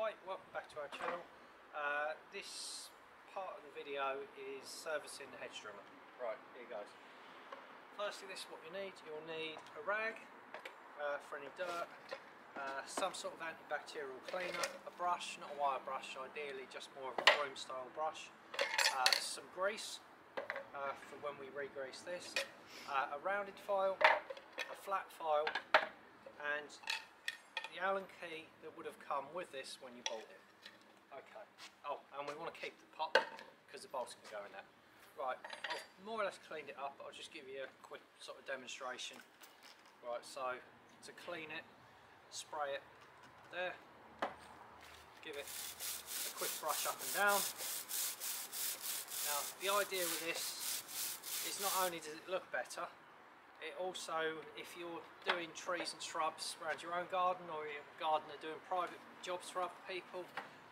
Hi, welcome back to our channel. Uh, this part of the video is servicing the hedge trimmer. Right, here goes. Firstly, this is what you need. You'll need a rag uh, for any dirt, uh, some sort of antibacterial cleaner, a brush, not a wire brush, ideally just more of a broom style brush, uh, some grease uh, for when we re-grease this, uh, a rounded file, a flat file, and the Allen key that would have come with this when you bought it. Okay. Oh, and we want to keep the pot because the bolts can go in there. Right, I've more or less cleaned it up, I'll just give you a quick sort of demonstration. Right, so to clean it, spray it there, give it a quick brush up and down. Now, the idea with this is not only does it look better, it also, if you're doing trees and shrubs around your own garden or your gardener doing private jobs for other people,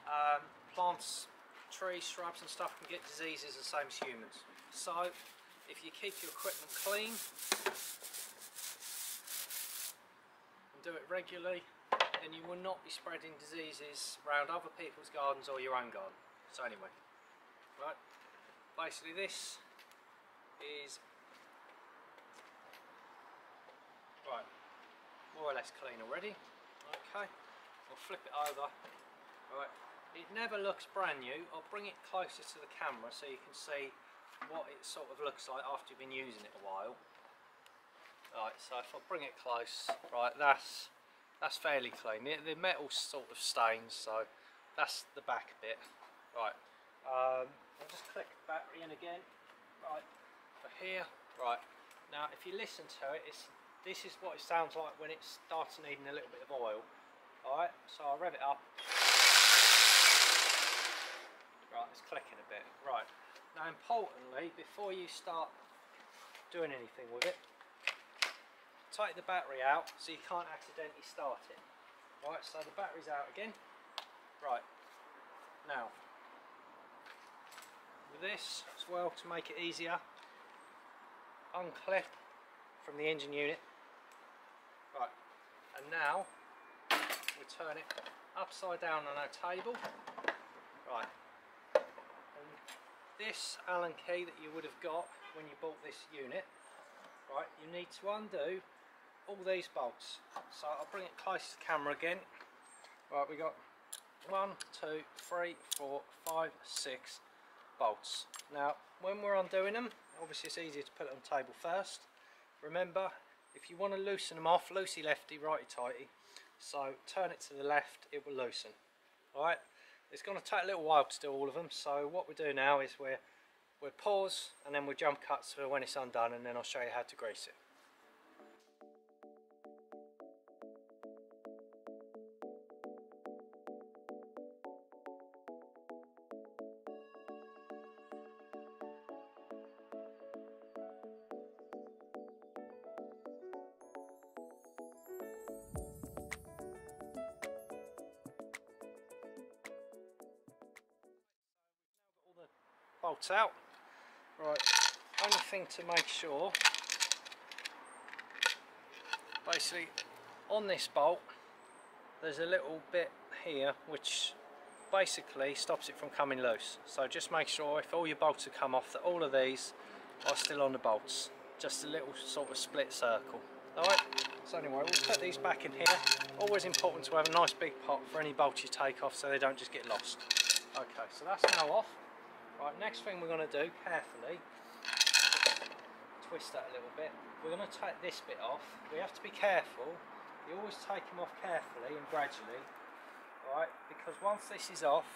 um, plants, trees, shrubs and stuff can get diseases the same as humans. So, if you keep your equipment clean and do it regularly, then you will not be spreading diseases around other people's gardens or your own garden. So anyway, right, basically this is Right, more or less clean already. Okay, we'll flip it over. Right, it never looks brand new. I'll bring it closer to the camera so you can see what it sort of looks like after you've been using it a while. Right, so if I bring it close, right, that's that's fairly clean. The, the metal sort of stains, so that's the back bit. Right, um, I'll just click battery in again. Right, for here. Right, now if you listen to it, it's this is what it sounds like when it starts needing a little bit of oil. Alright, so I'll rev it up. Right, it's clicking a bit. Right, now importantly, before you start doing anything with it, take the battery out so you can't accidentally start it. Right, so the battery's out again. Right, now, with this as well to make it easier, unclip from the engine unit Right, and now we turn it upside down on our table. Right, and this Allen key that you would have got when you bought this unit, right, you need to undo all these bolts. So I'll bring it close to the camera again. Right, we got one, two, three, four, five, six bolts. Now, when we're undoing them, obviously it's easier to put it on table first. Remember, if you want to loosen them off, loosey lefty, righty tighty, so turn it to the left, it will loosen. Alright, it's going to take a little while to do all of them, so what we do now is we're, we'll pause and then we'll jump cut to when it's undone and then I'll show you how to grease it. Bolts out. Right, only thing to make sure, basically on this bolt there's a little bit here which basically stops it from coming loose. So just make sure if all your bolts have come off that all of these are still on the bolts. Just a little sort of split circle. Alright, so anyway we'll put these back in here. Always important to have a nice big pot for any bolts you take off so they don't just get lost. Okay, so that's now off. Right, next thing we're going to do, carefully, twist that a little bit, we're going to take this bit off. We have to be careful. You always take them off carefully and gradually, right? Because once this is off,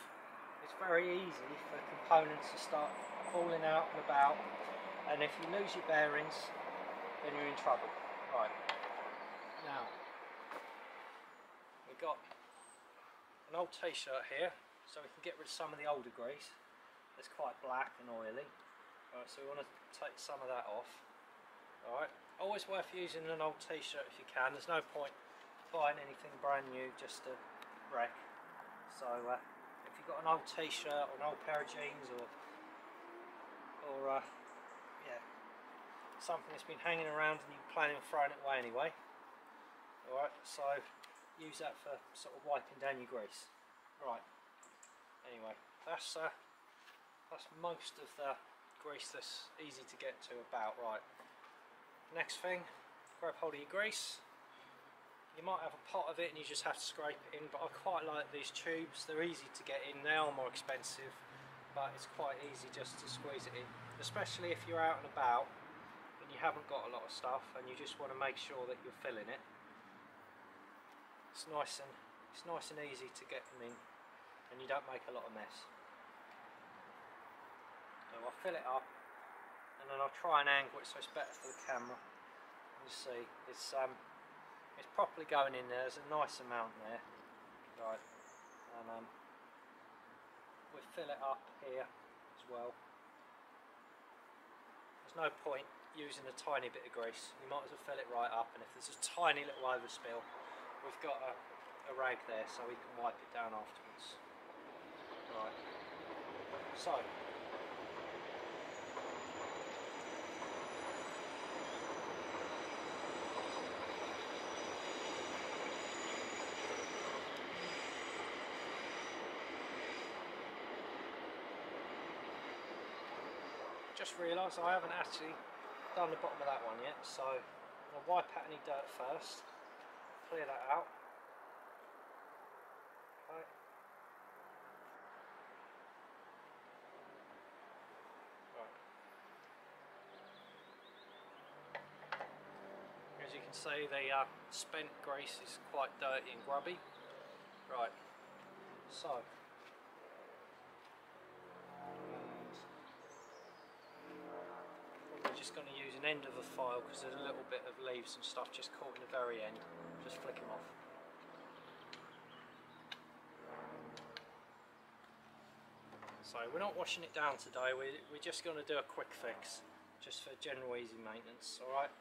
it's very easy for components to start falling out and about. And if you lose your bearings, then you're in trouble. Right, now, we've got an old t-shirt here, so we can get rid of some of the older grease. It's quite black and oily. Alright, so we want to take some of that off. Alright, always worth using an old t-shirt if you can. There's no point buying anything brand new just to wreck. So uh, if you've got an old t-shirt or an old pair of jeans or or uh, yeah something that's been hanging around and you're planning on throwing it away anyway. Alright, so use that for sort of wiping down your grease. Right. Anyway, that's uh, that's most of the grease that's easy to get to about. Right. Next thing, grab hold of your grease. You might have a pot of it and you just have to scrape it in, but I quite like these tubes. They're easy to get in. They are more expensive, but it's quite easy just to squeeze it in, especially if you're out and about and you haven't got a lot of stuff and you just want to make sure that you're filling it. It's nice and it's nice and easy to get them in, and you don't make a lot of mess. So I'll fill it up, and then I'll try and angle it so it's better for the camera. You see, it's um, it's properly going in there. There's a nice amount there, right? And um, we fill it up here as well. There's no point using a tiny bit of grease. You might as well fill it right up, and if there's a tiny little overspill, we've got a, a rag there so we can wipe it down afterwards. Right. So. Just realised I haven't actually done the bottom of that one yet, so I'm going to wipe out any dirt first, clear that out. Okay. Right. As you can see the uh, spent grease is quite dirty and grubby. Right, so an end of a file because there's a little bit of leaves and stuff just caught in the very end. Just flick them off. So we're not washing it down today, we're, we're just going to do a quick fix, just for general easy maintenance, alright?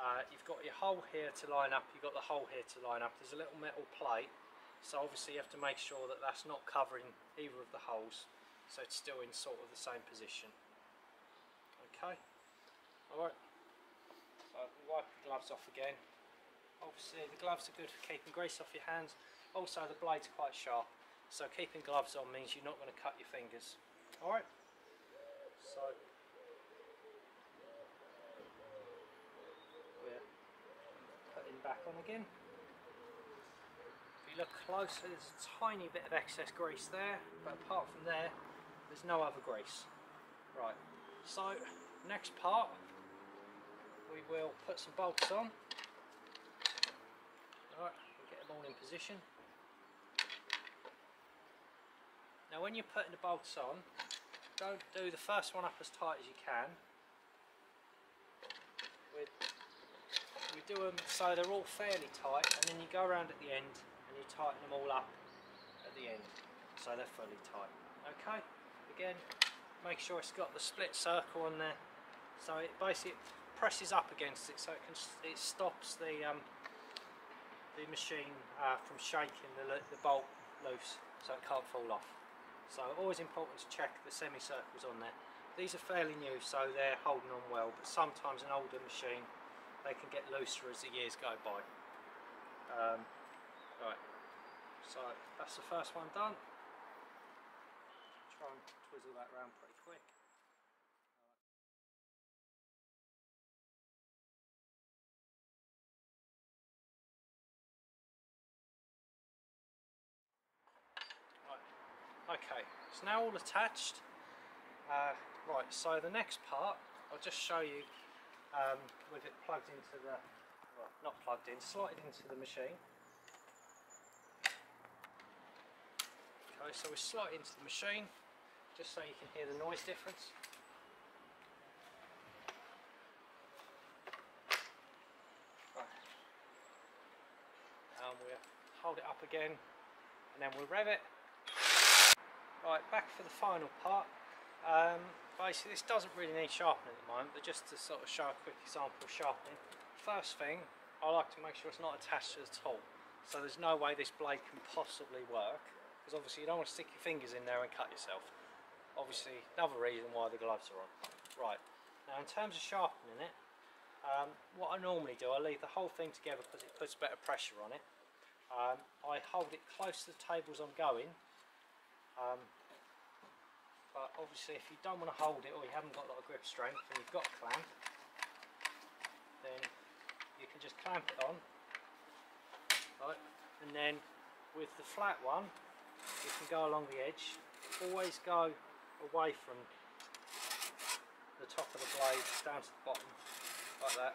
Uh, you've got your hole here to line up, you've got the hole here to line up, there's a little metal plate, so obviously you have to make sure that that's not covering either of the holes, so it's still in sort of the same position. Okay? Alright, so wipe the gloves off again. Obviously the gloves are good for keeping grease off your hands. Also the blade's quite sharp, so keeping gloves on means you're not going to cut your fingers. Alright, so we're putting back on again. If you look closer, there's a tiny bit of excess grease there, but apart from there, there's no other grease. Right, so next part we will put some bolts on. Alright, we'll get them all in position. Now when you're putting the bolts on, don't do the first one up as tight as you can. We, we do them so they're all fairly tight and then you go around at the end and you tighten them all up at the end so they're fully tight. Okay, again make sure it's got the split circle on there so it basically presses up against it so it can it stops the um, the machine uh, from shaking the, the bolt loose so it can't fall off. So always important to check the semicircles on there. These are fairly new so they're holding on well but sometimes an older machine they can get looser as the years go by. Um, right, so that's the first one done. Try and twizzle that round pretty Okay, it's now all attached. Uh, right, so the next part, I'll just show you um, with it plugged into the, well, not plugged in, slotted into the machine. Okay, so we slot into the machine, just so you can hear the noise difference. Right. And we'll hold it up again, and then we'll rev it Right, back for the final part. Um, basically, this doesn't really need sharpening at the moment, but just to sort of show a quick example of sharpening. First thing, I like to make sure it's not attached to the tool. So there's no way this blade can possibly work, because obviously you don't want to stick your fingers in there and cut yourself. Obviously, another reason why the gloves are on. Right, now in terms of sharpening it, um, what I normally do, I leave the whole thing together because it puts better pressure on it. Um, I hold it close to the tables I'm going Um, but obviously if you don't want to hold it or you haven't got a lot of grip strength and you've got a clamp, then you can just clamp it on, right? And then with the flat one, you can go along the edge. Always go away from the top of the blade down to the bottom, like that.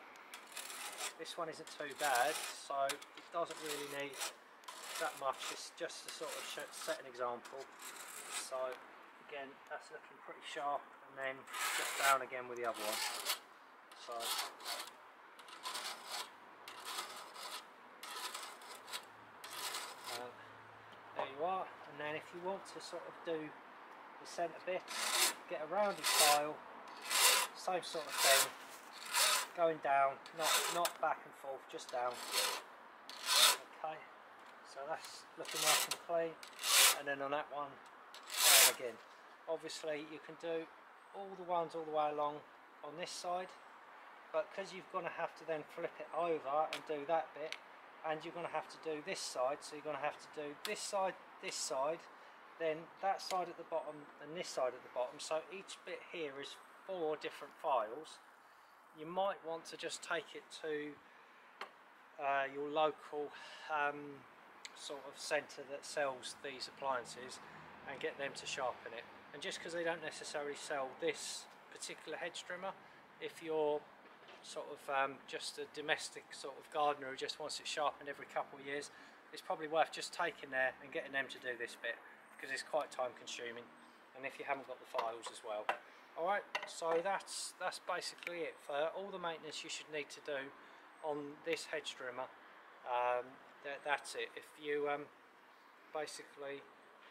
This one isn't too bad, so it doesn't really need that much. It's just to sort of set an example. So again, that's looking pretty sharp, and then just down again with the other one. So uh, there you are. And then if you want to sort of do the centre bit, get a rounded file, same sort of thing, going down, not not back and forth, just down. So that's looking nice and clean. And then on that one, down again. Obviously, you can do all the ones all the way along on this side, but because you're going to have to then flip it over and do that bit, and you're going to have to do this side, so you're going to have to do this side, this side, then that side at the bottom and this side at the bottom. So each bit here is four different files you might want to just take it to uh, your local um, sort of centre that sells these appliances and get them to sharpen it. And just because they don't necessarily sell this particular hedge trimmer if you're sort of um, just a domestic sort of gardener who just wants it sharpened every couple of years it's probably worth just taking there and getting them to do this bit because it's quite time consuming. And if you haven't got the files as well. Alright, so that's that's basically it for all the maintenance you should need to do on this hedge trimmer. Um, that, that's it. If you um, basically,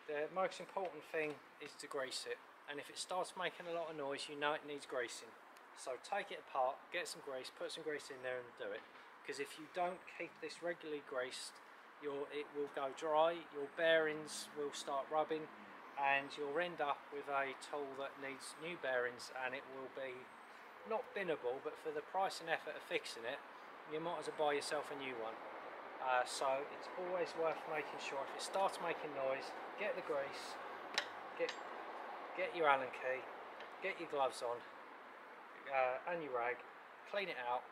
the most important thing is to grease it. And if it starts making a lot of noise, you know it needs greasing. So take it apart, get some grease, put some grease in there and do it. Because if you don't keep this regularly greased, your, it will go dry, your bearings will start rubbing, and you'll end up with a tool that needs new bearings and it will be not binnable but for the price and effort of fixing it you might as well buy yourself a new one uh, so it's always worth making sure if it starts making noise get the grease get get your allen key get your gloves on uh, and your rag clean it out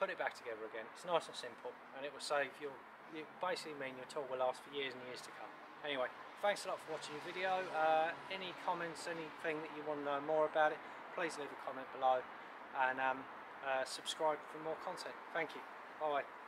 put it back together again. It's nice and simple and it will save your it basically mean your tool will last for years and years to come. Anyway thanks a lot for watching the video. Uh, any comments anything that you want to know more about it please leave a comment below and um, uh, subscribe for more content. Thank you. Bye bye